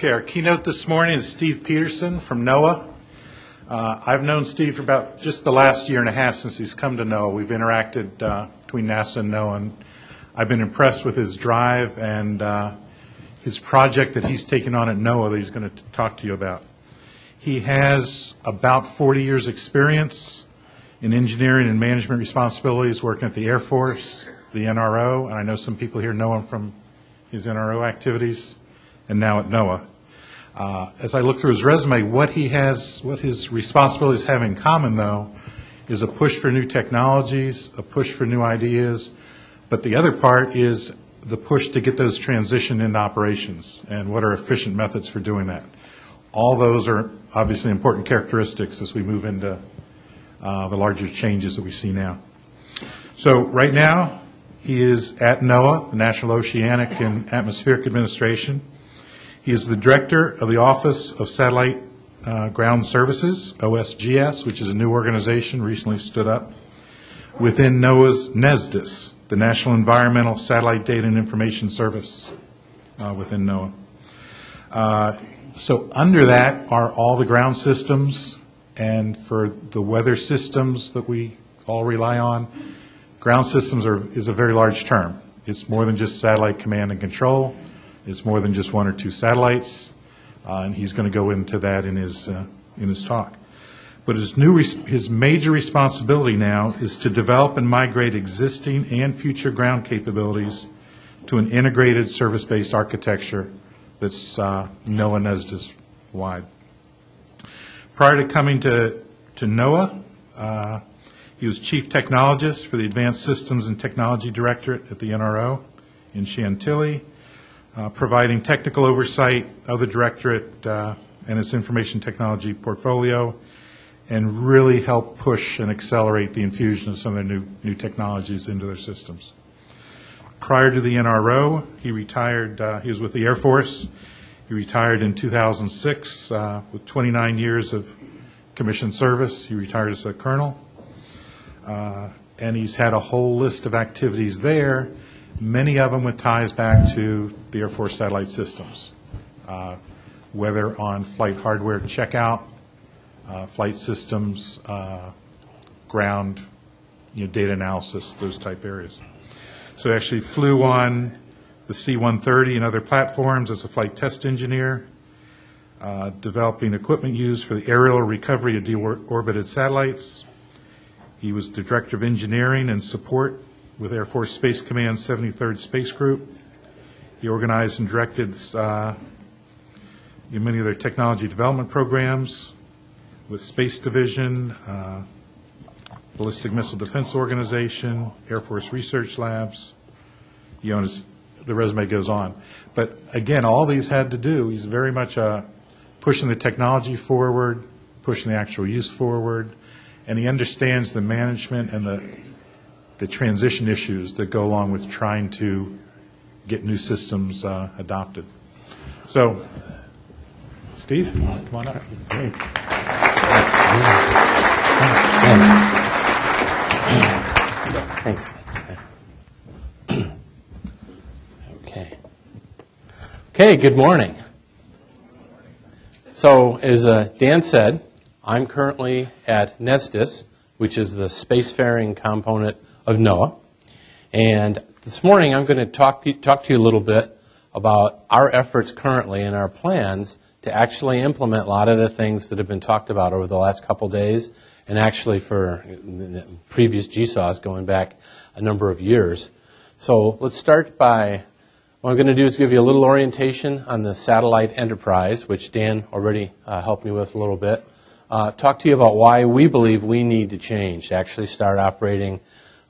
Okay, our keynote this morning is Steve Peterson from NOAA. Uh, I've known Steve for about just the last year and a half since he's come to NOAA. We've interacted uh, between NASA and NOAA, and I've been impressed with his drive and uh, his project that he's taken on at NOAA that he's going to talk to you about. He has about 40 years' experience in engineering and management responsibilities working at the Air Force, the NRO, and I know some people here know him from his NRO activities, and now at NOAA. Uh, As I look through his resume, what he has, what his responsibilities have in common, though, is a push for new technologies, a push for new ideas, but the other part is the push to get those transitioned into operations, and what are efficient methods for doing that. All those are obviously important characteristics as we move into uh, the larger changes that we see now. So right now, he is at NOAA, the National Oceanic and Atmospheric Administration. He is the director of the Office of Satellite uh, Ground Services, OSGS, which is a new organization recently stood up within NOAA's NESDIS, the National Environmental Satellite Data and Information Service uh, within NOAA. Uh, So under that are all the ground systems, and for the weather systems that we all rely on, ground systems are, is a very large term. It's more than just satellite command and control. It's more than just one or two satellites, uh, and he's going to go into that in his, uh, in his talk. But his new, his major responsibility now is to develop and migrate existing and future ground capabilities to an integrated service-based architecture that's uh, NOAA NESDIS wide. Prior to coming to, to NOAA, uh, he was Chief Technologist for the Advanced Systems and Technology Directorate at the NRO in Chantilly, uh, providing technical oversight of the directorate uh, and its information technology portfolio, and really help push and accelerate the infusion of some of the new, new technologies into their systems. Prior to the NRO, he retired, uh, he was with the Air Force. He retired in 2006 uh, with 29 years of commissioned service. He retired as a colonel. Uh, And he's had a whole list of activities there, many of them with ties back to the Air Force satellite systems, uh, whether on flight hardware checkout, uh, flight systems, uh, ground, you know, data analysis, those type areas. So he actually flew on the C-130 and other platforms as a flight test engineer, uh, developing equipment used for the aerial recovery of deorbited satellites. He was the Director of Engineering and Support with Air Force Space Command 73rd Space Group. He organized and directed uh, many of their technology development programs with Space Division, uh, Ballistic Missile Defense Organization, Air Force Research Labs. Know, his- the resume goes on. But again, all these had to do, he's very much uh, pushing the technology forward, pushing the actual use forward, and he understands the management and the, the transition issues that go along with trying to get new systems uh, adopted. So, Steve, come on up. Thanks. Okay. Okay, good morning. So, as uh, Dan said, I'm currently at NESDIS, which is the spacefaring component of NOAA. And this morning I'm going to talk, talk to you a little bit about our efforts currently and our plans to actually implement a lot of the things that have been talked about over the last couple days and actually for previous GSAWs going back a number of years. So let's start by, what I'm going to do is give you a little orientation on the satellite enterprise, which Dan already uh, helped me with a little bit. Uh, talk to you about why we believe we need to change to actually start operating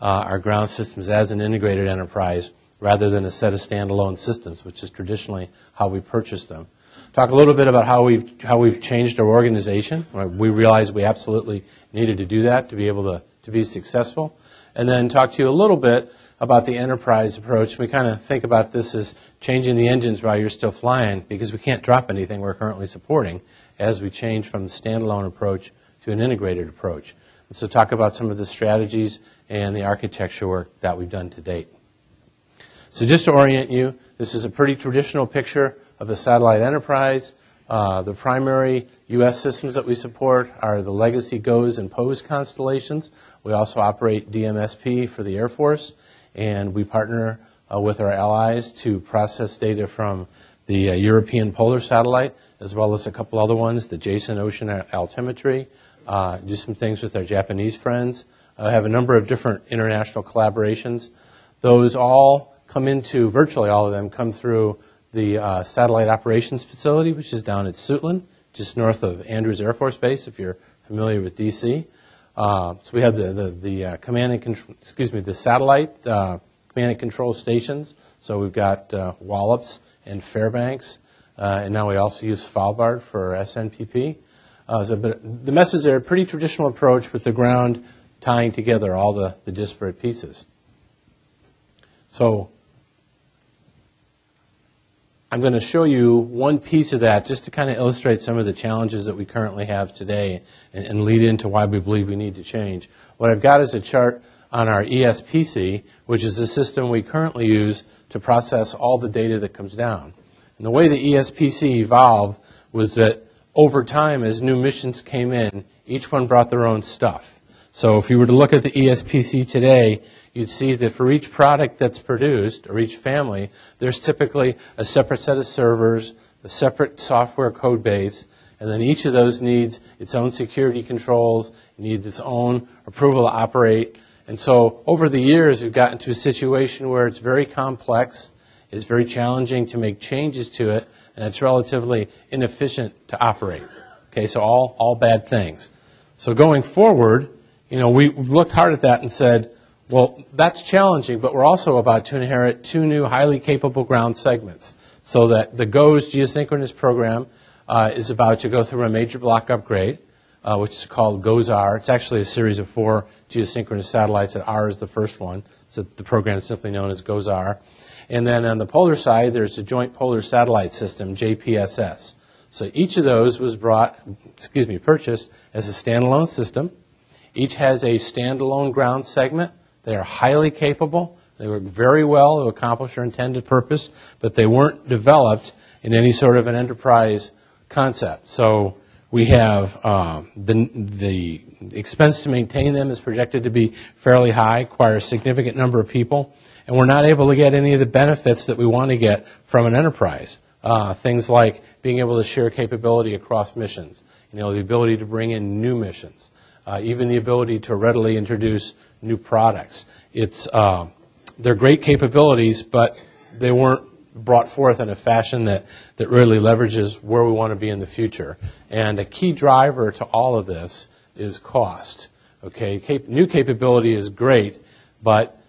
uh, our ground systems as an integrated enterprise rather than a set of standalone systems, which is traditionally how we purchase them. Talk a little bit about how we've, how we've changed our organization. We realized we absolutely needed to do that to be able to, to be successful. And then talk to you a little bit about the enterprise approach. We kind of think about this as changing the engines while you're still flying because we can't drop anything we're currently supporting as we change from the standalone approach to an integrated approach. And so talk about some of the strategies and the architecture work that we've done to date. So just to orient you, this is a pretty traditional picture of a satellite enterprise. Uh, the primary U.S. systems that we support are the legacy GOES and POES constellations. We also operate DMSP for the Air Force, and we partner uh, with our allies to process data from the uh, European Polar Satellite, as well as a couple other ones, the Jason Ocean Altimetry, uh, do some things with our Japanese friends. I have a number of different international collaborations. Those all come into, virtually all of them come through the uh, Satellite Operations Facility, which is down at Suitland, just north of Andrews Air Force Base, if you're familiar with DC. Uh, so we have the, the, the uh, command and control, excuse me, the satellite uh, command and control stations. So we've got uh, Wallops and Fairbanks, uh, and now we also use Svalbard for SNPP. so, the message there, a pretty traditional approach with the ground tying together all the, the disparate pieces. So I'm going to show you one piece of that just to kind of illustrate some of the challenges that we currently have today and, and, lead into why we believe we need to change. What I've got is a chart on our ESPC, which is the system we currently use to process all the data that comes down. And the way the ESPC evolved was that over time, as new missions came in, each one brought their own stuff. So if you were to look at the ESPC today, you'd see that for each product that's produced, or each family, there's typically a separate set of servers, a separate software code base, and then each of those needs its own security controls, needs its own approval to operate. And so over the years, we've gotten to a situation where it's very complex, it's very challenging to make changes to it, and it's relatively inefficient to operate. Okay, so all, all bad things. So going forward, you know, we, looked hard at that and said, well, that's challenging, but we're also about to inherit two new highly capable ground segments. So that the GOES geosynchronous program uh, is about to go through a major block upgrade, uh, which is called GOES-R. It's actually a series of four geosynchronous satellites, and R is the first one. So the program is simply known as GOES-R. And then on the polar side, there's the Joint Polar Satellite System, JPSS. So each of those was brought, excuse me, purchased as a standalone system. Each has a standalone ground segment they are highly capable. They work very well to accomplish their intended purpose, but they weren't developed in any sort of an enterprise concept. So we have um, the, the expense to maintain them is projected to be fairly high, require a significant number of people, and we're not able to get any of the benefits that we want to get from an enterprise. Uh, things like being able to share capability across missions, you know, the ability to bring in new missions, uh, even the ability to readily introduce new products. It's, uh, they're great capabilities, but they weren't brought forth in a fashion that, that really leverages where we want to be in the future. And a key driver to all of this is cost. Okay, Cap- new capability is great, but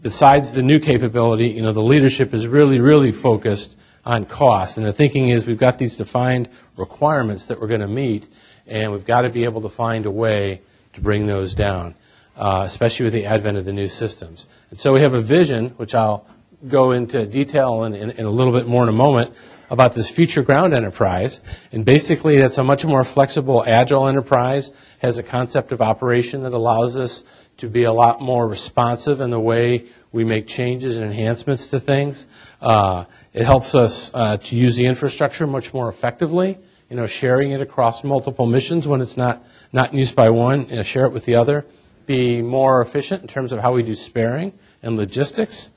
besides the new capability, you know, the leadership is really, really focused on cost. And the thinking is we've got these defined requirements that we're going to meet, and we've got to be able to find a way to bring those down uh, especially with the advent of the new systems. And so we have a vision, which I'll go into detail in, in, in, a little bit more in a moment, about this future ground enterprise. And basically, that's a much more flexible, agile enterprise, has a concept of operation that allows us to be a lot more responsive in the way we make changes and enhancements to things. Uh, it helps us uh, to use the infrastructure much more effectively, you know, sharing it across multiple missions when it's not, not used by one, you know, share it with the other be more efficient in terms of how we do sparing and logistics.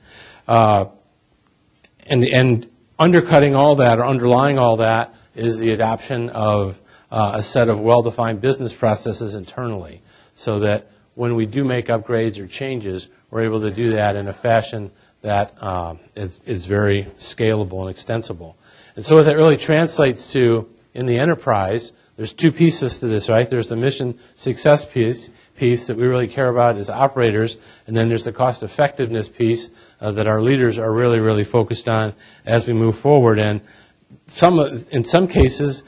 Uh, and, and undercutting all that or underlying all that is the adoption of uh, a set of well-defined business processes internally so that when we do make upgrades or changes, we're able to do that in a fashion that uh, is, is very scalable and extensible. And so what that really translates to in the enterprise, there's two pieces to this, right? There's the mission success piece, piece that we really care about as operators, and then there's the cost effectiveness piece uh, that our leaders are really, really focused on as we move forward. And some, in some cases,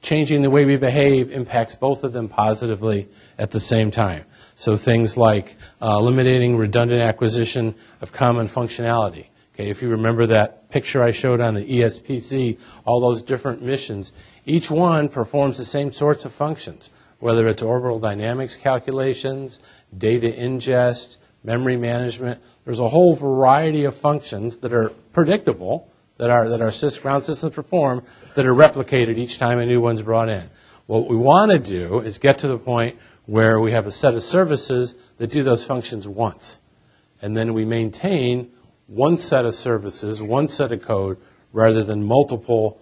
changing the way we behave impacts both of them positively at the same time. So things like uh, eliminating redundant acquisition of common functionality. Okay, if you remember that picture I showed on the ESPC, all those different missions, each one performs the same sorts of functions whether it's orbital dynamics calculations, data ingest, memory management. There's a whole variety of functions that are predictable that our, that our sys- ground systems perform that are replicated each time a new one's brought in. What we want to do is get to the point where we have a set of services that do those functions once. And then we maintain one set of services, one set of code, rather than multiple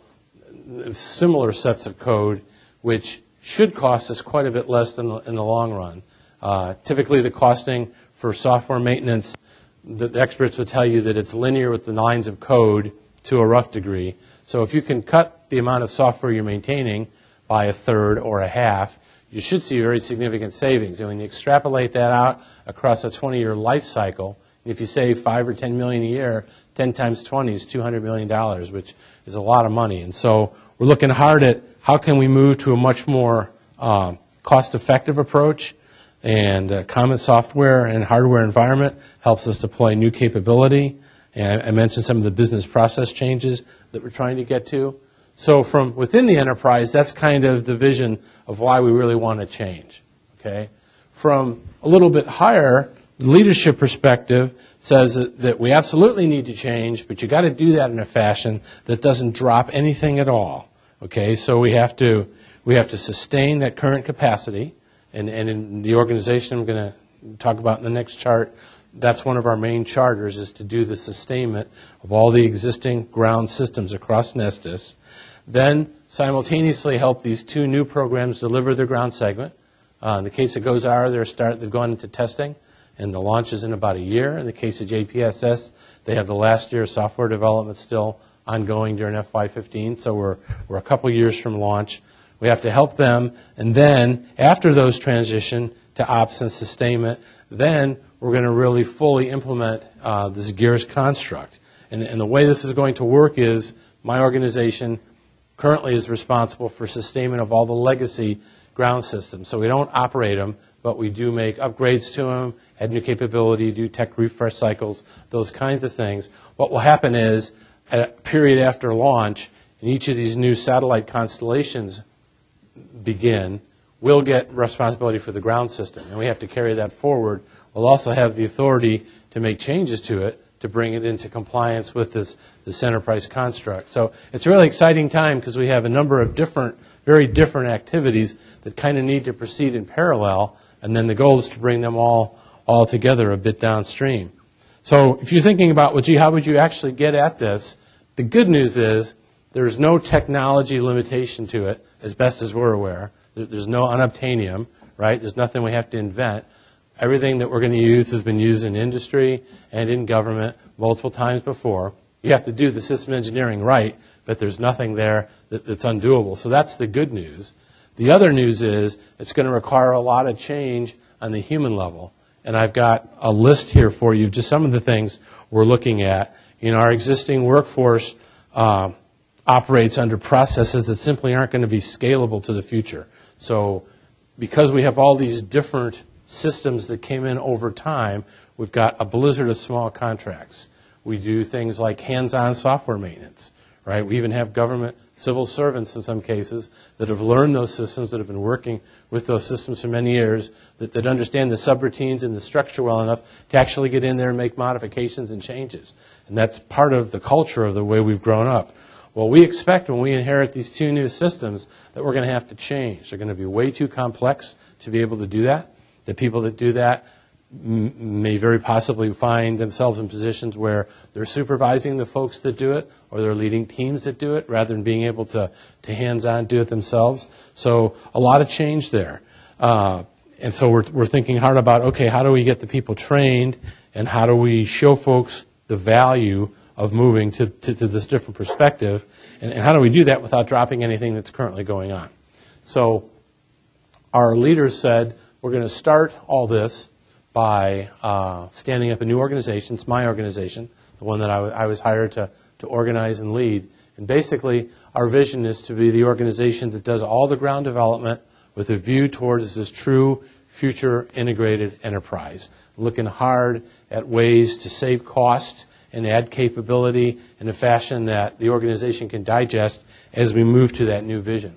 similar sets of code, which should cost us quite a bit less than in the long run. Uh, typically, the costing for software maintenance, the, experts would tell you that it's linear with the lines of code to a rough degree. So if you can cut the amount of software you're maintaining by a third or a half, you should see very significant savings. And when you extrapolate that out across a 20-year life cycle, if you save five or 10 million a year, 10 times 20 is 200 million dollars, which is a lot of money. And so we're looking hard at how can we move to a much more um, cost-effective approach. And uh, common software and hardware environment helps us deploy new capability. And I mentioned some of the business process changes that we're trying to get to. So from within the enterprise, that's kind of the vision of why we really want to change. Okay? From a little bit higher, the leadership perspective says that, that we absolutely need to change, but you got to do that in a fashion that doesn't drop anything at all. Okay? So we have to we have to sustain that current capacity, and, and in the organization I'm going to talk about in the next chart, that's one of our main charters is to do the sustainment of all the existing ground systems across NESDIS then simultaneously help these two new programs deliver their ground segment. Uh, in the case of GOES-R, they're start, they've gone into testing, and the launch is in about a year. In the case of JPSS, they have the last year of software development still ongoing during FY15, so we're, we're a couple years from launch. We have to help them, and then after those transition to ops and sustainment, then we're going to really fully implement uh, this GEARS construct. And, and the way this is going to work is my organization currently is responsible for sustainment of all the legacy ground systems. So we don't operate them, but we do make upgrades to them, add new capability, do tech refresh cycles, those kinds of things. What will happen is, at a period after launch, and each of these new satellite constellations begin, we'll get responsibility for the ground system, and we have to carry that forward. We'll also have the authority to make changes to it to bring it into compliance with this, this enterprise construct. So it's a really exciting time because we have a number of different, very different activities that kind of need to proceed in parallel, and then the goal is to bring them all, all together a bit downstream. So if you're thinking about, well, gee, how would you actually get at this? The good news is there's no technology limitation to it, as best as we're aware. There's no unobtainium, right? There's nothing we have to invent. Everything that we're going to use has been used in industry and in government multiple times before. You have to do the system engineering right, but there's nothing there that, that's undoable. So that's the good news. The other news is it's going to require a lot of change on the human level. And I've got a list here for you of just some of the things we're looking at. You know, our existing workforce uh, operates under processes that simply aren't going to be scalable to the future. So because we have all these different systems that came in over time, we've got a blizzard of small contracts. We do things like hands-on software maintenance, right? We even have government civil servants in some cases that have learned those systems, that have been working with those systems for many years, that, that understand the subroutines and the structure well enough to actually get in there and make modifications and changes. And that's part of the culture of the way we've grown up. Well, we expect when we inherit these two new systems that we're going to have to change. They're going to be way too complex to be able to do that. The people that do that may very possibly find themselves in positions where they're supervising the folks that do it or they're leading teams that do it rather than being able to, to hands on do it themselves. So a lot of change there. Uh, and so we're, we're thinking hard about okay, how do we get the people trained and how do we show folks the value of moving to, to, to this different perspective? And, and how do we do that without dropping anything that's currently going on? So our leaders said, we're going to start all this by uh, standing up a new organization. It's my organization, the one that I, I was hired to, to organize and lead. And basically, our vision is to be the organization that does all the ground development with a view towards this true future integrated enterprise, looking hard at ways to save cost and add capability in a fashion that the organization can digest as we move to that new vision.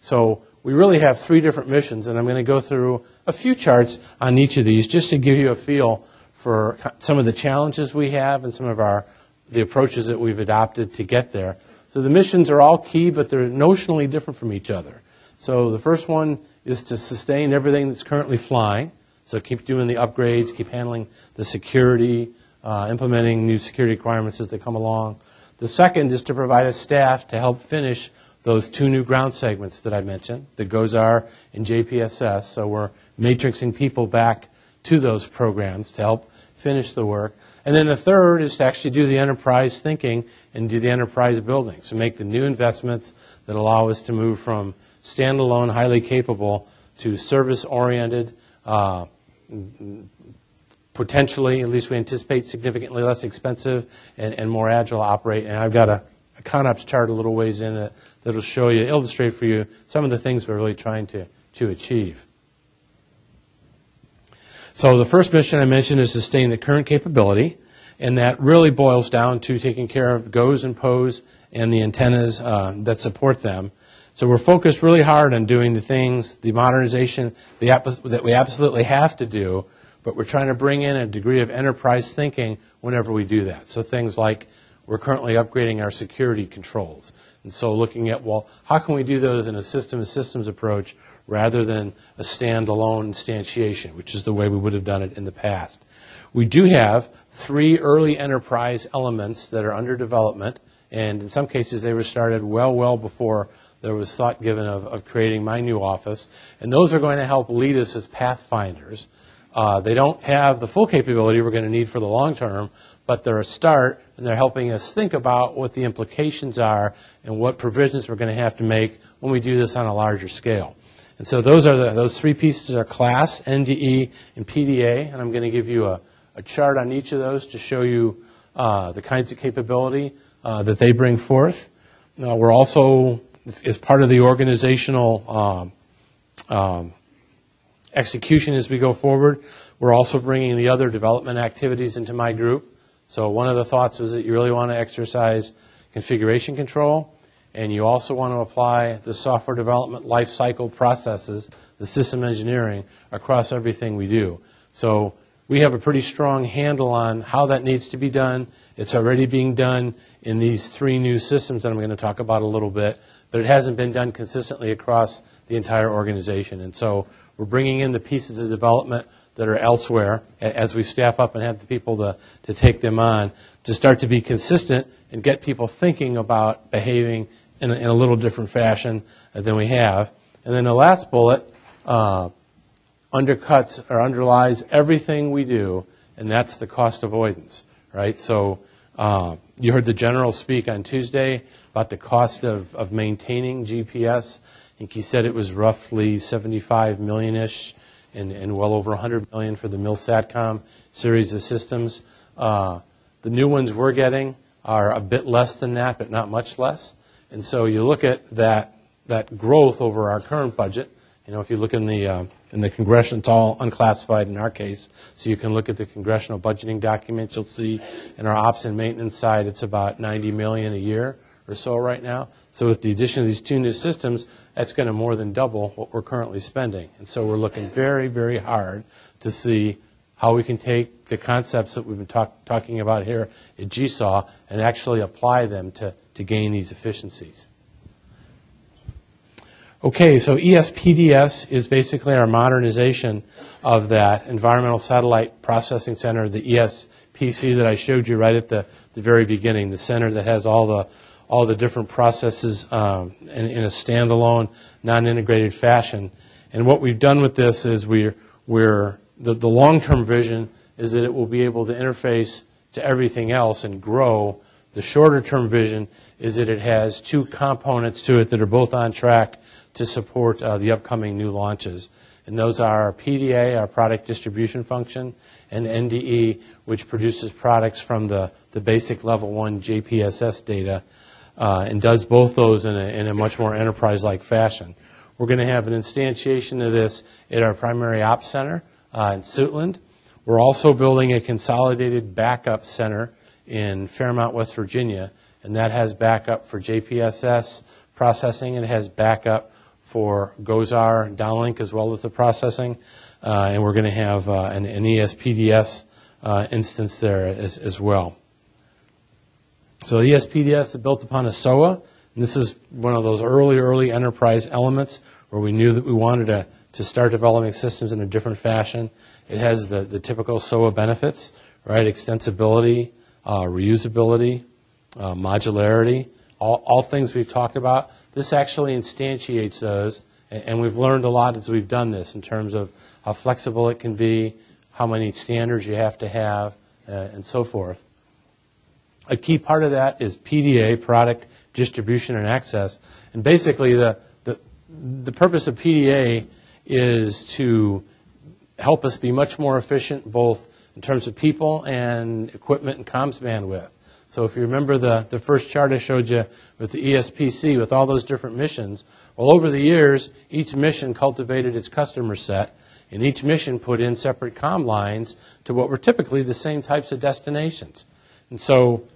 So we really have three different missions, and I'm going to go through a few charts on each of these just to give you a feel for some of the challenges we have and some of our the approaches that we've adopted to get there. So the missions are all key, but they're notionally different from each other. So the first one is to sustain everything that's currently flying. So keep doing the upgrades, keep handling the security, uh, implementing new security requirements as they come along. The second is to provide a staff to help finish those two new ground segments that I mentioned, the GOES-R and JPSS. So we're matrixing people back to those programs to help finish the work. And then the third is to actually do the enterprise thinking and do the enterprise building. So make the new investments that allow us to move from standalone, highly capable, to service oriented, uh, potentially, at least we anticipate, significantly less expensive and, and more agile operate. And I've got a, a ConOps chart a little ways in that that'll show you, illustrate for you some of the things we're really trying to, to achieve. So the first mission I mentioned is sustain the current capability, and that really boils down to taking care of the GOES and POES and the antennas uh, that support them. So we're focused really hard on doing the things, the modernization the that we absolutely have to do, but we're trying to bring in a degree of enterprise thinking whenever we do that. So things like we're currently upgrading our security controls. And so looking at, well, how can we do those in a system systems approach rather than a standalone instantiation, which is the way we would have done it in the past. We do have three early enterprise elements that are under development, and in some cases they were started well, well before there was thought given of, of creating my new office, and those are going to help lead us as pathfinders. Uh, they don't have the full capability we're going to need for the long term, but they're a start, and they're helping us think about what the implications are and what provisions we're going to have to make when we do this on a larger scale. And so those are the, those three pieces are class, NDE, and PDA, and I'm going to give you a, a chart on each of those to show you uh, the kinds of capability uh, that they bring forth. Now, we're also, as part of the organizational um, um, execution as we go forward, we're also bringing the other development activities into my group. So one of the thoughts was that you really want to exercise configuration control and you also want to apply the software development life cycle processes, the system engineering, across everything we do. So we have a pretty strong handle on how that needs to be done. It's already being done in these three new systems that I'm going to talk about a little bit, but it hasn't been done consistently across the entire organization. And so we're bringing in the pieces of development that are elsewhere as we staff up and have the people to, to take them on to start to be consistent and get people thinking about behaving in a, in a little different fashion than we have. And then the last bullet uh, undercuts or underlies everything we do, and that's the cost avoidance, right? So uh, you heard the general speak on Tuesday about the cost of, of maintaining GPS. I think he said it was roughly 75 million-ish and, and well over 100 million for the MILSATCOM series of systems. Uh, the new ones we're getting are a bit less than that, but not much less. And so you look at that, that growth over our current budget. You know, if you look in the, uh, in the congressional, it's all unclassified in our case, so you can look at the congressional budgeting documents. You'll see in our ops and maintenance side, it's about 90 million a year or so right now. So with the addition of these two new systems, that's going to more than double what we're currently spending. And so we're looking very, very hard to see how we can take the concepts that we've been talk, talking about here at GSAW and actually apply them to, to gain these efficiencies. Okay, so ESPDS is basically our modernization of that Environmental Satellite Processing Center, the ESPC that I showed you right at the, the very beginning, the center that has all the, all the different processes um, in, in, a standalone, non-integrated fashion. And what we've done with this is we're, we're the, the long-term vision is that it will be able to interface to everything else and grow. The shorter-term vision is that it has two components to it that are both on track to support uh, the upcoming new launches. And those are our PDA, our product distribution function, and NDE, which produces products from the, the basic level one JPSS data uh, and does both those in a, in a much more enterprise like fashion. We're going to have an instantiation of this at our primary ops center uh, in Suitland. We're also building a consolidated backup center in Fairmont, West Virginia, and that has backup for JPSS processing. It has backup for GOES-R and downlink as well as the processing. Uh, and we're going to have uh, an, an, ESPDS uh, instance there as, as well. So ESPDS is built upon a SOA, and this is one of those early, early enterprise elements where we knew that we wanted to, to start developing systems in a different fashion. It has the, the typical SOA benefits, right? Extensibility, uh, reusability, uh, modularity, all, all things we've talked about. This actually instantiates those, and, and we've learned a lot as we've done this in terms of how flexible it can be, how many standards you have to have, uh, and so forth. A key part of that is PDA, product distribution and access. And basically, the, the, the purpose of PDA is to help us be much more efficient, both in terms of people and equipment and comms bandwidth. So if you remember the, the first chart I showed you with the ESPC, with all those different missions, well, over the years, each mission cultivated its customer set, and each mission put in separate comm lines to what were typically the same types of destinations. And so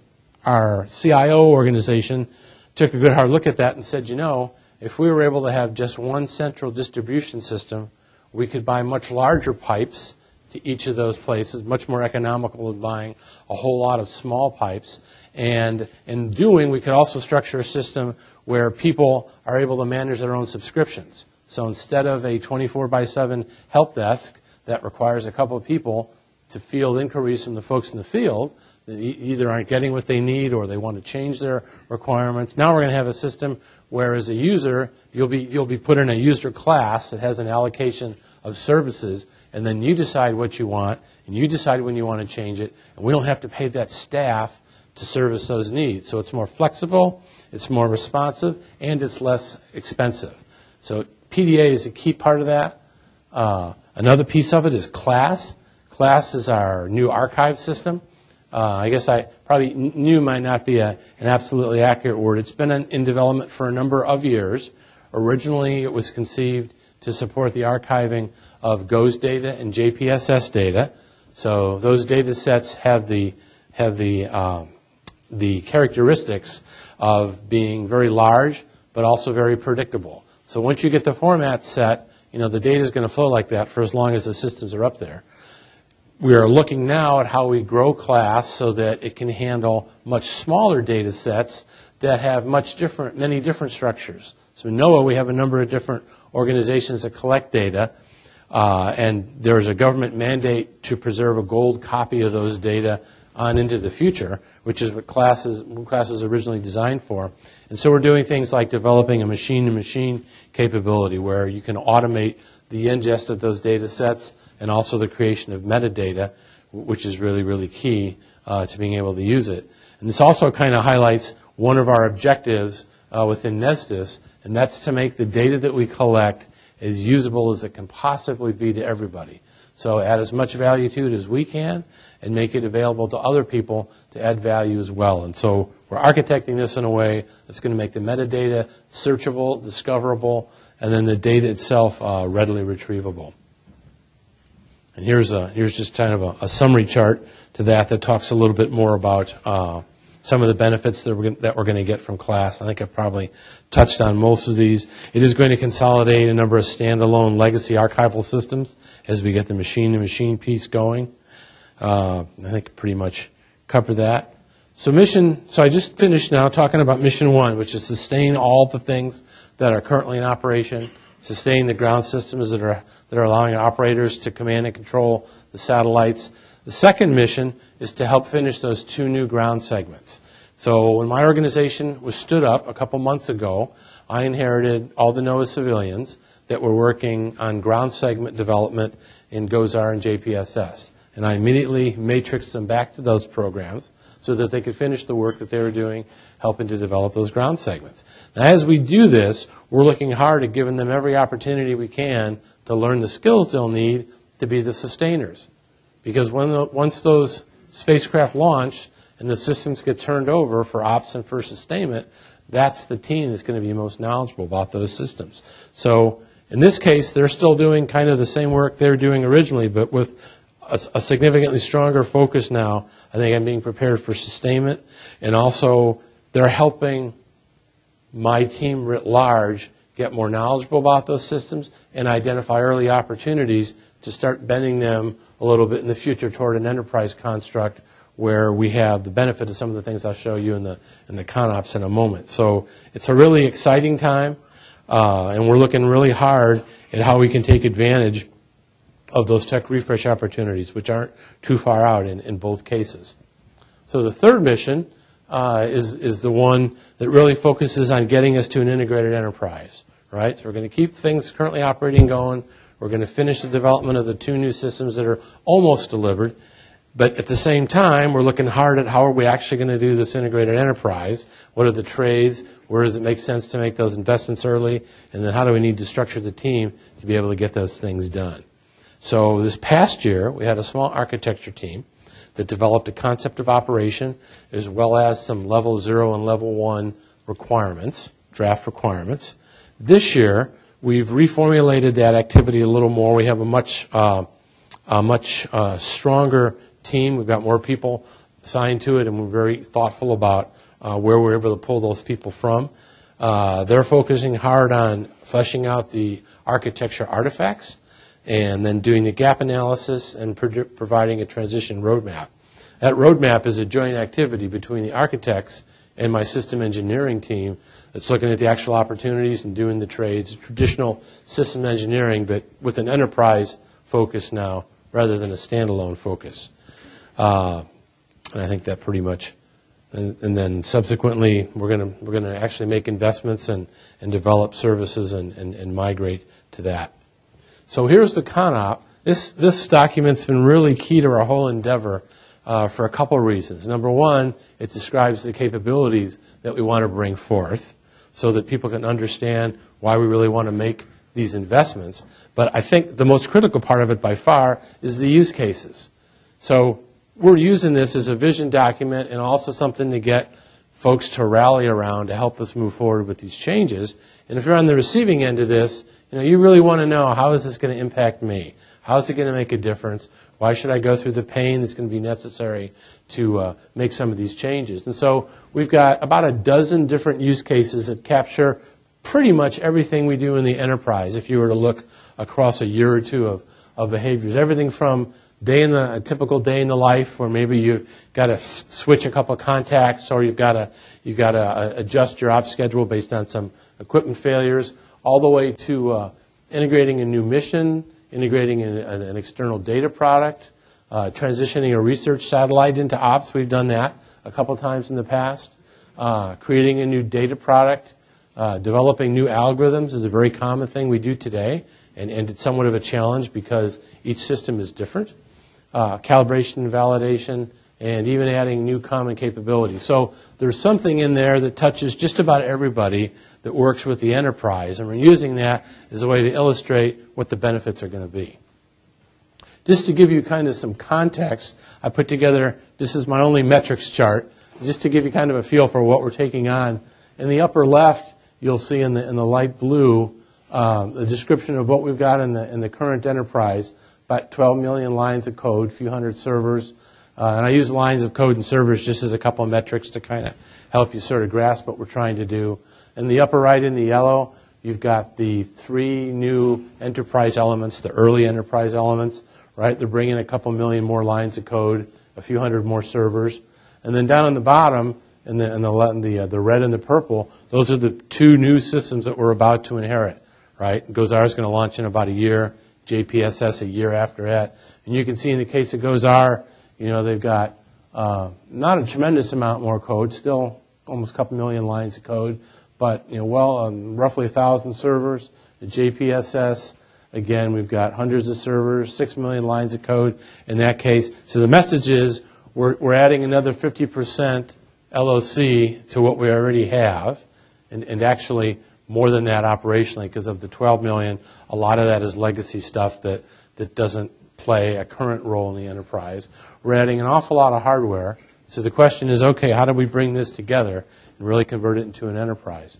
our CIO organization took a good hard look at that and said, you know, if we were able to have just one central distribution system, we could buy much larger pipes to each of those places, much more economical than buying a whole lot of small pipes. And in doing, we could also structure a system where people are able to manage their own subscriptions. So instead of a 24 by 7 help desk that requires a couple of people to field inquiries from the folks in the field, that either aren't getting what they need or they want to change their requirements. Now we're going to have a system where, as a user, you'll be, you'll be put in a user class that has an allocation of services, and then you decide what you want, and you decide when you want to change it, and we don't have to pay that staff to service those needs. So it's more flexible, it's more responsive, and it's less expensive. So PDA is a key part of that. Uh, another piece of it is class. Class is our new archive system. Uh, I guess I probably new might not be a, an absolutely accurate word. It's been in, in development for a number of years. Originally, it was conceived to support the archiving of GOES data and JPSS data. So those data sets have the have the um, the characteristics of being very large, but also very predictable. So once you get the format set, you know the data is going to flow like that for as long as the systems are up there. We are looking now at how we grow class so that it can handle much smaller data sets that have much different, many different structures. So in NOAA, we have a number of different organizations that collect data, uh, and there's a government mandate to preserve a gold copy of those data on into the future, which is what classes, class was originally designed for. And so we're doing things like developing a machine-to-machine capability where you can automate the ingest of those data sets and also the creation of metadata, which is really, really key uh, to being able to use it. And this also kind of highlights one of our objectives uh, within NESDIS, and that's to make the data that we collect as usable as it can possibly be to everybody. So add as much value to it as we can and make it available to other people to add value as well. And so we're architecting this in a way that's going to make the metadata searchable, discoverable, and then the data itself uh, readily retrievable. And here's, a, here's just kind of a, a, summary chart to that that talks a little bit more about uh, some of the benefits that we're, that we're going to get from class. I think I've probably touched on most of these. It is going to consolidate a number of standalone legacy archival systems as we get the machine-to-machine piece going. Uh, I think pretty much covered that. So mission, so I just finished now talking about mission one, which is sustain all the things that are currently in operation, sustain the ground systems that are, that are allowing operators to command and control the satellites. The second mission is to help finish those two new ground segments. So when my organization was stood up a couple months ago, I inherited all the NOAA civilians that were working on ground segment development in GOES-R and JPSS. And I immediately matrixed them back to those programs so that they could finish the work that they were doing helping to develop those ground segments. Now, as we do this, we're looking hard at giving them every opportunity we can to learn the skills they'll need to be the sustainers. Because when the, once those spacecraft launch and the systems get turned over for ops and for sustainment, that's the team that's going to be most knowledgeable about those systems. So in this case, they're still doing kind of the same work they were doing originally, but with a, a significantly stronger focus now. I think I'm being prepared for sustainment, and also they're helping my team writ large get more knowledgeable about those systems and identify early opportunities to start bending them a little bit in the future toward an enterprise construct where we have the benefit of some of the things I'll show you in the, in the ConOps in a moment. So it's a really exciting time, uh, and we're looking really hard at how we can take advantage of those tech refresh opportunities, which aren't too far out in, in both cases. So the third mission uh, is, is the one that really focuses on getting us to an integrated enterprise, right? So we're going to keep things currently operating going. We're going to finish the development of the two new systems that are almost delivered. But at the same time, we're looking hard at how are we actually going to do this integrated enterprise? What are the trades? Where does it make sense to make those investments early? And then how do we need to structure the team to be able to get those things done? So this past year, we had a small architecture team that developed a concept of operation as well as some level zero and level one requirements, draft requirements. This year, we've reformulated that activity a little more. We have a much, uh, a much uh, stronger team. We've got more people assigned to it, and we're very thoughtful about uh, where we're able to pull those people from. Uh, they're focusing hard on fleshing out the architecture artifacts and then doing the gap analysis and pro- providing a transition roadmap. That roadmap is a joint activity between the architects and my system engineering team that's looking at the actual opportunities and doing the trades, traditional system engineering, but with an enterprise focus now rather than a standalone focus. Uh, and I think that pretty much, and, and then subsequently, we're going to we're to actually make investments and, and develop services and, and, and migrate to that. So here's the ConOp. This, this document's been really key to our whole endeavor uh, for a couple reasons. Number one, it describes the capabilities that we want to bring forth so that people can understand why we really want to make these investments. But I think the most critical part of it by far is the use cases. So we're using this as a vision document and also something to get folks to rally around to help us move forward with these changes. And if you're on the receiving end of this, you know, you really want to know how is this going to impact me? How is it going to make a difference? Why should I go through the pain that's going to be necessary to uh, make some of these changes? And so we've got about a dozen different use cases that capture pretty much everything we do in the enterprise if you were to look across a year or two of, of behaviors. Everything from day in the, a typical day in the life where maybe you've got to f- switch a couple of contacts or you've got to, you've got to uh, adjust your op schedule based on some equipment failures all the way to uh, integrating a new mission, integrating an, an external data product, uh, transitioning a research satellite into ops. We've done that a couple times in the past. Uh, creating a new data product, uh, developing new algorithms is a very common thing we do today, and, and it's somewhat of a challenge because each system is different. Uh, calibration validation, and even adding new common capabilities. So there's something in there that touches just about everybody that works with the enterprise, and we're using that as a way to illustrate what the benefits are going to be. Just to give you kind of some context, I put together, this is my only metrics chart, just to give you kind of a feel for what we're taking on. In the upper left, you'll see in the, in the light blue um, the description of what we've got in the, in the current enterprise, about 12 million lines of code, a few hundred servers, uh, and I use lines of code and servers just as a couple of metrics to kind of help you sort of grasp what we're trying to do. In the upper right in the yellow, you've got the three new enterprise elements, the early enterprise elements, right? They're bringing a couple million more lines of code, a few hundred more servers. And then down on the bottom, in the, in the, the, uh, the red and the purple, those are the two new systems that we're about to inherit, right? GOES-R is going to launch in about a year, JPSS a year after that. And you can see in the case of GOES-R, you know, they've got uh, not a tremendous amount more code, still almost a couple million lines of code, but you know, well, um, roughly a thousand servers. The JPSS, again, we've got hundreds of servers, six million lines of code in that case. So the message is we're, we're adding another 50% LOC to what we already have, and, and actually more than that operationally because of the 12 million. A lot of that is legacy stuff that, that doesn't play a current role in the enterprise. We're adding an awful lot of hardware. So the question is okay, how do we bring this together and really convert it into an enterprise?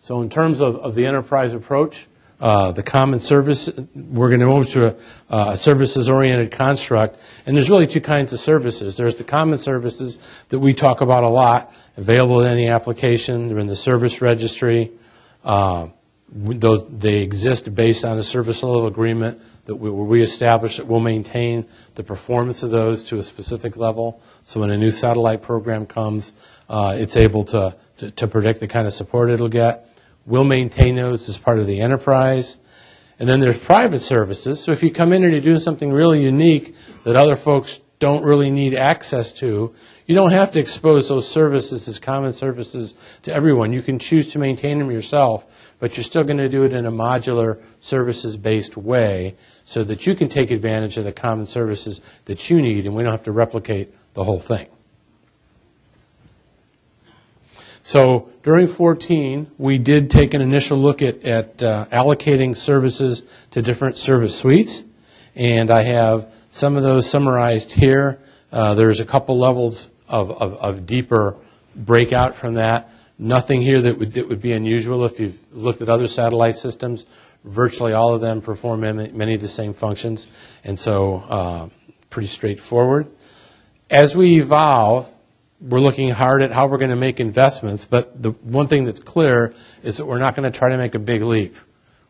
So, in terms of, of the enterprise approach, uh, the common service, we're going to move to a, a services oriented construct. And there's really two kinds of services. There's the common services that we talk about a lot, available in any application. They're in the service registry. Uh, those, they exist based on a service level agreement that we, where we establish that we'll maintain the performance of those to a specific level. So when a new satellite program comes, uh, it's able to, to, to predict the kind of support it'll get. We'll maintain those as part of the enterprise. And then there's private services. So if you come in and you're doing something really unique that other folks don't really need access to, you don't have to expose those services as common services to everyone. You can choose to maintain them yourself, but you're still going to do it in a modular services-based way so that you can take advantage of the common services that you need and we don't have to replicate the whole thing. So during 14, we did take an initial look at, at uh, allocating services to different service suites, and I have some of those summarized here. Uh, there's a couple levels of, of, of, deeper breakout from that. Nothing here that would, that would be unusual if you've looked at other satellite systems. Virtually all of them perform many, of the same functions, and so uh, pretty straightforward. As we evolve, we're looking hard at how we're going to make investments, but the one thing that's clear is that we're not going to try to make a big leap.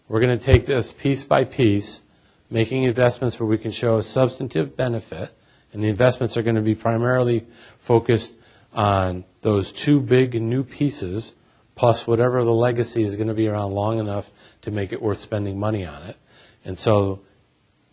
We're going to take this piece by piece, making investments where we can show a substantive benefit, and the investments are going to be primarily focused on those two big new pieces, plus whatever the legacy is going to be around long enough to make it worth spending money on it. And so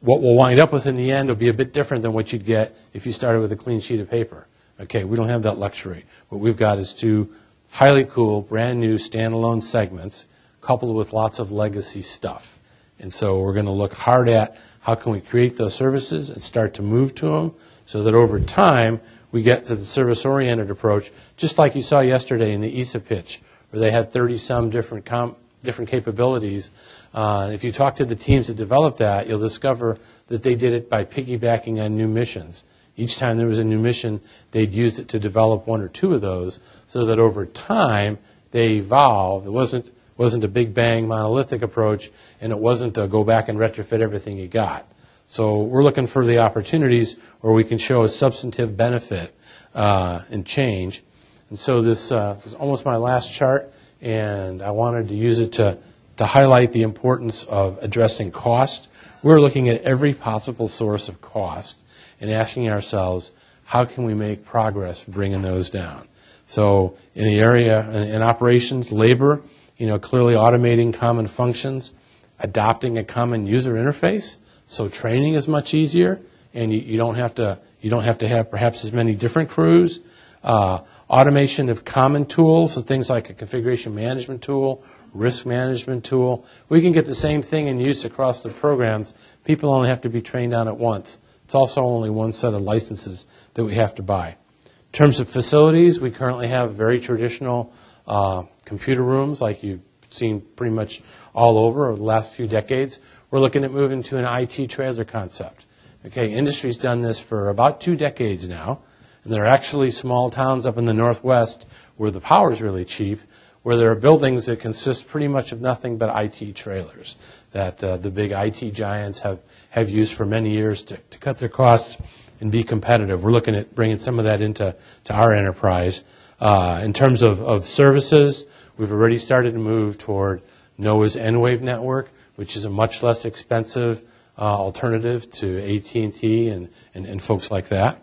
what we'll wind up with in the end will be a bit different than what you'd get if you started with a clean sheet of paper. Okay, we don't have that luxury. What we've got is two highly cool, brand new standalone segments coupled with lots of legacy stuff. And so we're going to look hard at how can we create those services and start to move to them so that over time we get to the service-oriented approach, just like you saw yesterday in the ESA pitch, where they had 30-some different, com- different capabilities. Uh, if you talk to the teams that developed that, you'll discover that they did it by piggybacking on new missions. Each time there was a new mission, they'd use it to develop one or two of those so that over time they evolved. It wasn't, wasn't a big bang monolithic approach, and it wasn't to go back and retrofit everything you got. So we're looking for the opportunities where we can show a substantive benefit uh, and change. And so this, uh, is almost my last chart, and I wanted to use it to, to highlight the importance of addressing cost. We're looking at every possible source of cost and asking ourselves, how can we make progress bringing those down? So in the area, in, in operations, labor, you know, clearly automating common functions, adopting a common user interface, so training is much easier, and you, you don't have to you don't have to have perhaps as many different crews. Uh, automation of common tools, so things like a configuration management tool, risk management tool. We can get the same thing in use across the programs. People only have to be trained on it once. It's also only one set of licenses that we have to buy. In terms of facilities, we currently have very traditional uh, computer rooms like you've seen pretty much all over over the last few decades. We're looking at moving to an IT trailer concept. Okay, industry's done this for about two decades now, and there are actually small towns up in the northwest where the power is really cheap, where there are buildings that consist pretty much of nothing but IT trailers that uh, the big IT giants have have used for many years to, to cut their costs and be competitive. We're looking at bringing some of that into to our enterprise. Uh, in terms of, of services, we've already started to move toward NOAA's N-Wave network, which is a much less expensive uh, alternative to AT&T and, and, and, folks like that.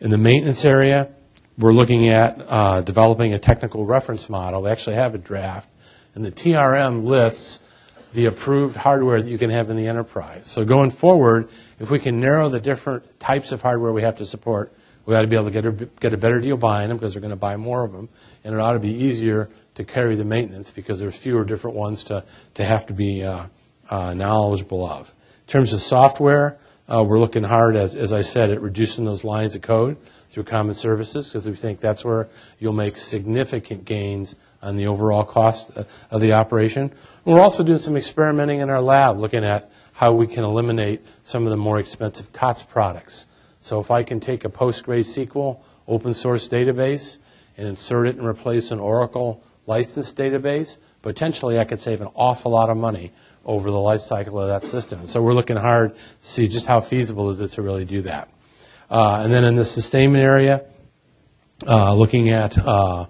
In the maintenance area, we're looking at uh, developing a technical reference model. We actually have a draft, and the TRM lists the approved hardware that you can have in the enterprise. So going forward, if we can narrow the different types of hardware we have to support, we ought to be able to get a, get a better deal buying them because they're going to buy more of them, and it ought to be easier to carry the maintenance because there's fewer different ones to, to have to be uh, uh, knowledgeable of. In terms of software, uh, we're looking hard, as, as I said, at reducing those lines of code through common services because we think that's where you'll make significant gains on the overall cost uh, of the operation. We're also doing some experimenting in our lab, looking at how we can eliminate some of the more expensive COTS products. So if I can take a PostgreSQL open source database and insert it and replace an Oracle licensed database, potentially I could save an awful lot of money over the life cycle of that system. So we're looking hard to see just how feasible is it to really do that. Uh, and then in the sustainment area, uh, looking at uh,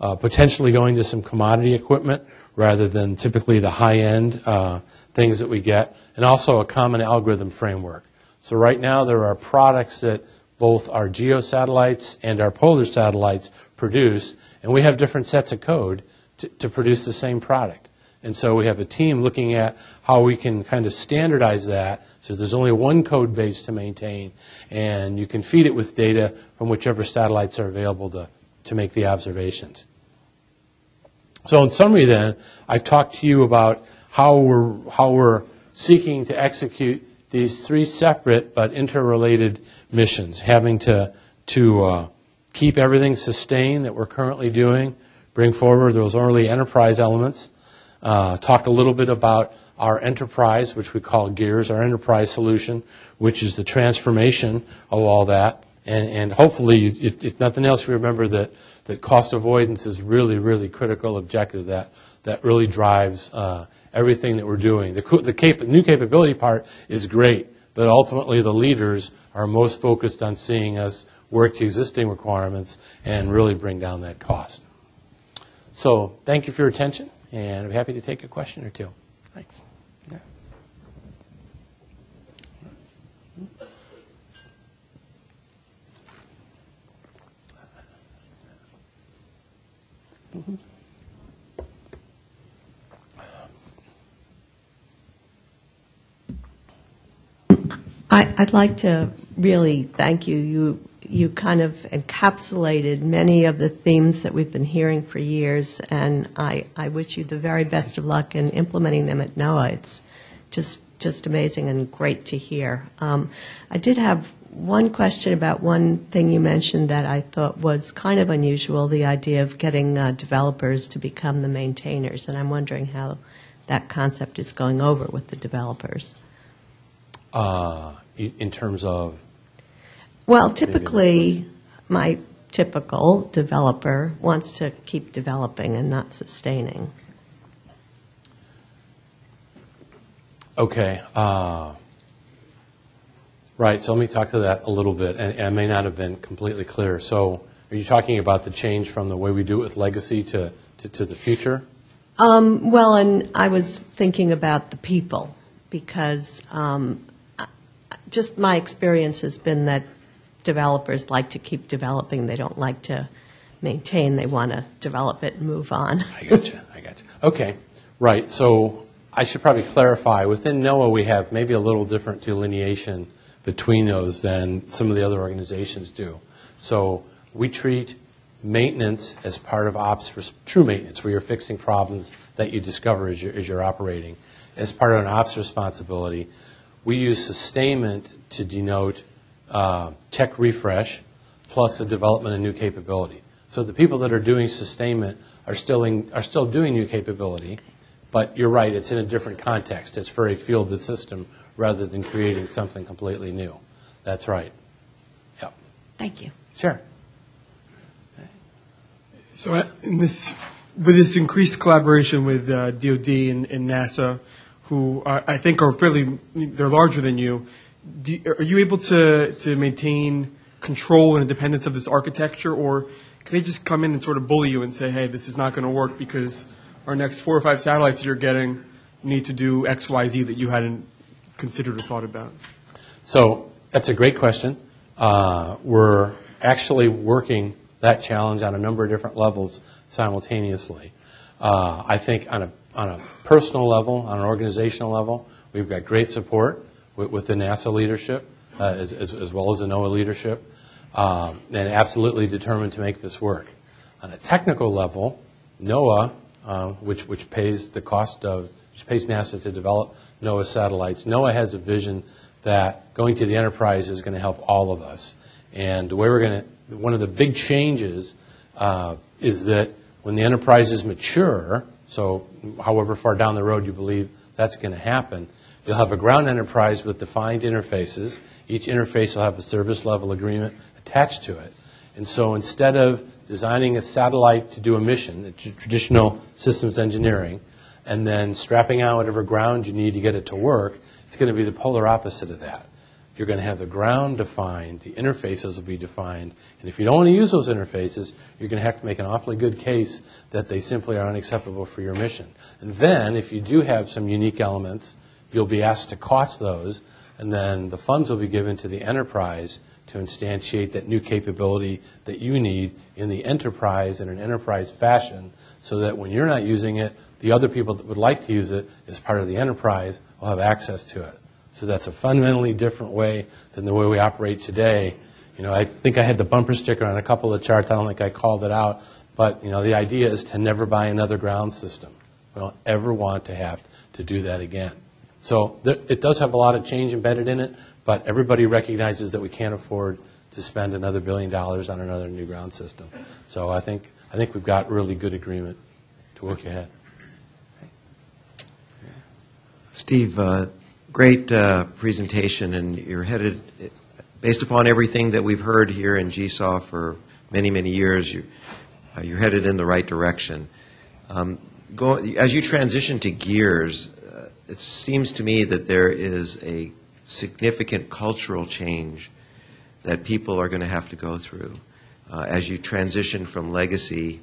uh, potentially going to some commodity equipment rather than typically the high-end uh, things that we get, and also a common algorithm framework. So right now there are products that both our geosatellites and our polar satellites produce, and we have different sets of code to, to produce the same product. And so we have a team looking at how we can kind of standardize that so there's only one code base to maintain, and you can feed it with data from whichever satellites are available to, to make the observations. So in summary then, I've talked to you about how we're, how we're seeking to execute these three separate but interrelated missions, having to, to uh, keep everything sustained that we're currently doing, bring forward those early enterprise elements, uh, a little bit about our enterprise, which we call GEARS, our enterprise solution, which is the transformation of all that. And, and hopefully, if, if nothing else, you remember that, that cost avoidance is really, really critical objective that, that really drives uh, everything that we're doing. The, the cap- new capability part is great, but ultimately the leaders are most focused on seeing us work to existing requirements and really bring down that cost. So thank you for your attention, and I'm happy to take a question or two. Thanks. Yeah. I, I'd like to really thank you. You you kind of encapsulated many of the themes that we've been hearing for years, and I, I wish you the very best of luck in implementing them at NOAA. It's just just amazing and great to hear. Um, I did have one question about one thing you mentioned that I thought was kind of unusual: the idea of getting uh, developers to become the maintainers, and I'm wondering how that concept is going over with the developers. Uh, in in terms of, Well, typically, my typical developer wants to keep developing and not sustaining. okay, uh, right, so let me talk to that a little bit, and and I may not have been completely clear. So are you talking about the change from the way we do it with legacy to, to, to the future? Um, well, and I was thinking about the people because um, just my experience has been that developers like to keep developing. They don't like to maintain. They want to develop it and move on. I got you. I got you. Okay. Right. So I should probably clarify. Within NOAA, we have maybe a little different delineation between those than some of the other organizations do. So we treat maintenance as part of ops, res- true maintenance, where you're fixing problems that you discover as you're, as you're operating. As part of an ops responsibility, we use sustainment to denote uh, tech refresh plus the development of new capability. So the people that are doing sustainment are still, in, are still doing new capability, but you're right, it's in a different context. It's for a fielded system rather than creating something completely new. That's right. Yep. Thank you. Sure. So uh, in this, with this increased collaboration with uh, DoD and, and NASA, who uh, I think are fairly, they're larger than you. Do, are you able to to maintain control and independence of this architecture, or can they just come in and sort of bully you and say, "Hey, this is not going to work because our next four or five satellites that you're getting need to do X, Y, Z that you hadn't considered or thought about"? So that's a great question. Uh, we're actually working that challenge on a number of different levels simultaneously. Uh, I think on a, on a personal level, on an organizational level, we've got great support with, the NASA leadership uh, as, as, as well as the NOAA leadership, um, and absolutely determined to make this work. On a technical level, NOAA, uh, which, which pays the cost of, which pays NASA to develop NOAA satellites, NOAA has a vision that going to the enterprise is going to help all of us. And the way we're going to, one of the big changes uh, is that when the enterprise is mature, so however far down the road you believe that's going to happen, you'll have a ground enterprise with defined interfaces. Each interface will have a service level agreement attached to it. And so instead of designing a satellite to do a mission, traditional systems engineering, and then strapping on whatever ground you need to get it to work, it's going to be the polar opposite of that. You're going to have the ground defined, the interfaces will be defined, and if you don't want to use those interfaces, you're going to have to make an awfully good case that they simply are unacceptable for your mission. And then, if you do have some unique elements, you'll be asked to cost those, and then the funds will be given to the enterprise to instantiate that new capability that you need in the enterprise in an enterprise fashion, so that when you're not using it, the other people that would like to use it as part of the enterprise will have access to it. So that's a fundamentally different way than the way we operate today. You know, I think I had the bumper sticker on a couple of charts. I don't think I called it out, but you know, the idea is to never buy another ground system. We don't ever want to have to do that again. So there, it does have a lot of change embedded in it, but everybody recognizes that we can't afford to spend another billion dollars on another new ground system. So I think I think we've got really good agreement to work ahead. Steve, uh, great uh, presentation, and you're headed, based upon everything that we've heard here in GSAW for many, many years, you, uh, you're headed in the right direction. Um, go, as you transition to gears, uh, it seems to me that there is a significant cultural change that people are going to have to go through uh, as you transition from legacy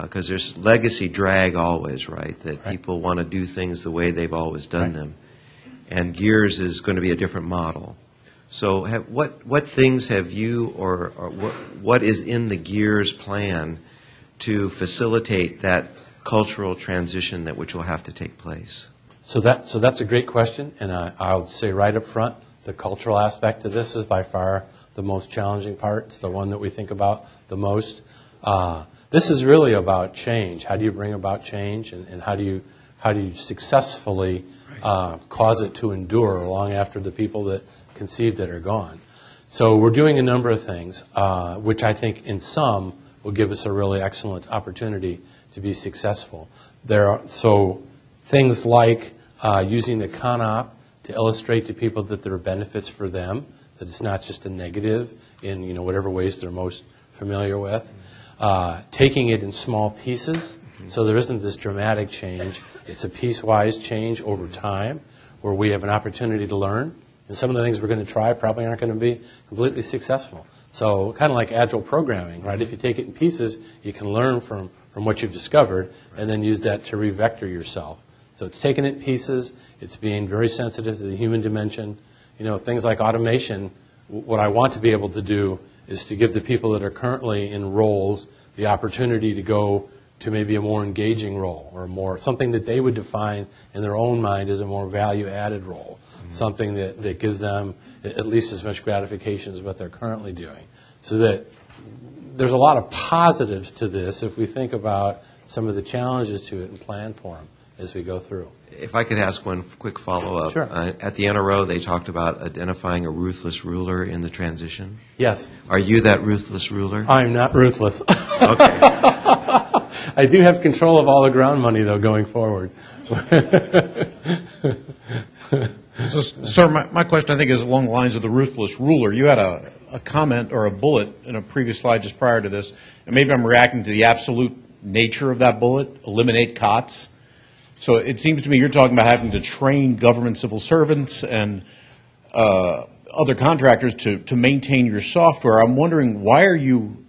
because there's legacy drag always, right? That Right. people want to do things the way they've always done Right. them, and Gears is going to be a different model. So, have, what what things have you, or, or what what is in the Gears plan to facilitate that cultural transition that which will have to take place? So that so that's a great question, and I, I'll say right up front, the cultural aspect of this is by far the most challenging part. It's the one that we think about the most. Uh, this is really about change. How do you bring about change, and, and how do you how do you successfully uh, cause it to endure long after the people that conceived it are gone? So we're doing a number of things, uh, which I think in some will give us a really excellent opportunity to be successful. There are, so things like uh, using the CONOP to illustrate to people that there are benefits for them, that it's not just a negative in you know whatever ways they're most familiar with. Uh, taking it in small pieces, so there isn't this dramatic change. It's a piecewise change over time, where we have an opportunity to learn. And some of the things we're going to try probably aren't going to be completely successful. So kind of like agile programming, right? If you take it in pieces, you can learn from, from what you've discovered and then use that to revector yourself. So it's taken it in pieces. It's being very sensitive to the human dimension. You know, things like automation, what I want to be able to do is to give the people that are currently in roles the opportunity to go to maybe a more engaging role or more something that they would define in their own mind as a more value added role, mm-hmm. something that, that gives them at least as much gratification as what they're currently doing. So that there's a lot of positives to this if we think about some of the challenges to it and plan for them as we go through. If I could ask one quick follow-up. Sure. Uh, At the NRO, they talked about identifying a ruthless ruler in the transition. Yes, Are you that ruthless ruler? I'm not ruthless. Okay. I do have control of all the ground money, though, going forward. So, sir, my, my question, I think, is along the lines of the ruthless ruler. You had a, a comment or a bullet in a previous slide just prior to this, and maybe I'm reacting to the absolute nature of that bullet, eliminate COTS. So it seems to me you're talking about having to train government civil servants and uh, other contractors to, to maintain your software. I'm wondering, why are you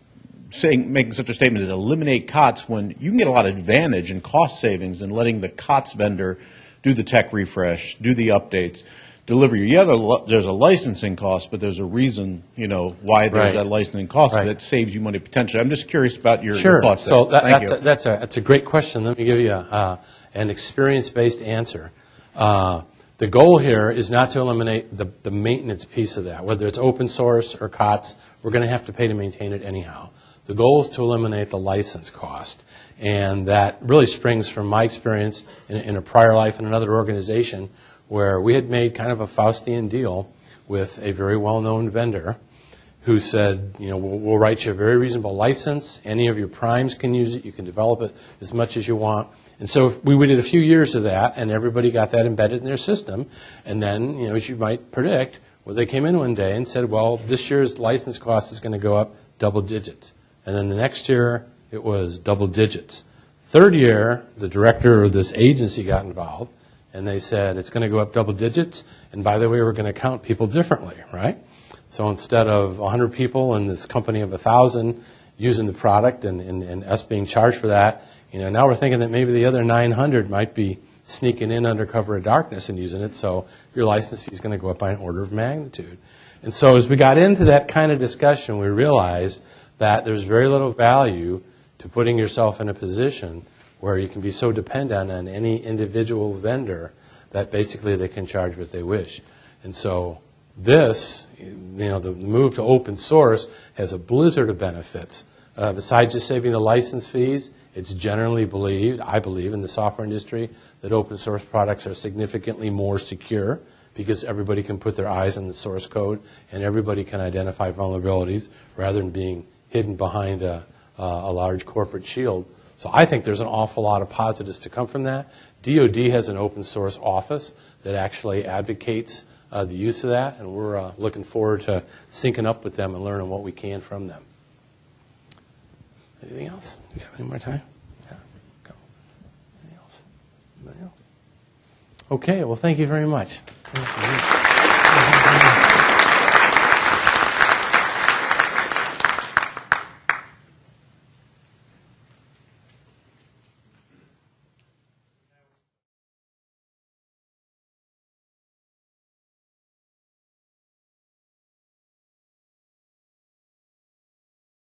saying, making such a statement as eliminate COTS when you can get a lot of advantage and cost savings in letting the COTS vendor do the tech refresh, do the updates, deliver you. Yeah, there's a licensing cost, but there's a reason, you know, why there's Right. that licensing cost Right. that saves you money potentially. I'm just curious about your, your Sure. thoughts So there. that, that's, a, that's, a, that's a great question. Let me give you a, uh, an experience-based answer. Uh, the goal here is not to eliminate the, the maintenance piece of that. Whether it's open source or COTS, we're going to have to pay to maintain it anyhow. The goal is to eliminate the license cost. And that really springs from my experience in, in a prior life in another organization where we had made kind of a Faustian deal with a very well-known vendor who said, you know, we'll, we'll write you a very reasonable license. Any of your primes can use it. You can develop it as much as you want. And so we did a few years of that, and everybody got that embedded in their system. And then, you know, as you might predict, well, they came in one day and said, well, this year's license cost is going to go up double digits. And then the next year, it was double digits. Third year, the director of this agency got involved and they said it's going to go up double digits, and by the way, we're going to count people differently, right? So instead of 100 people in this company of 1,000 using the product and, and, and us being charged for that, you know, now we're thinking that maybe the other 900 might be sneaking in under cover of darkness and using it, so your license fee is going to go up by an order of magnitude. And so as we got into that kind of discussion, we realized that there's very little value to putting yourself in a position where you can be so dependent on any individual vendor that basically they can charge what they wish. And so this, you know, the move to open source has a blizzard of benefits. Uh, besides just saving the license fees, it's generally believed, I believe, in the software industry, that open source products are significantly more secure because everybody can put their eyes on the source code and everybody can identify vulnerabilities rather than being hidden behind a, a large corporate shield. So I think there's an awful lot of positives to come from that. DoD has an open source office that actually advocates uh, the use of that, and we're uh, looking forward to syncing up with them and learning what we can from them. Anything else? Do you have any more time? Yeah. Go. Anything else? Anybody else? Okay. Well, thank you very much.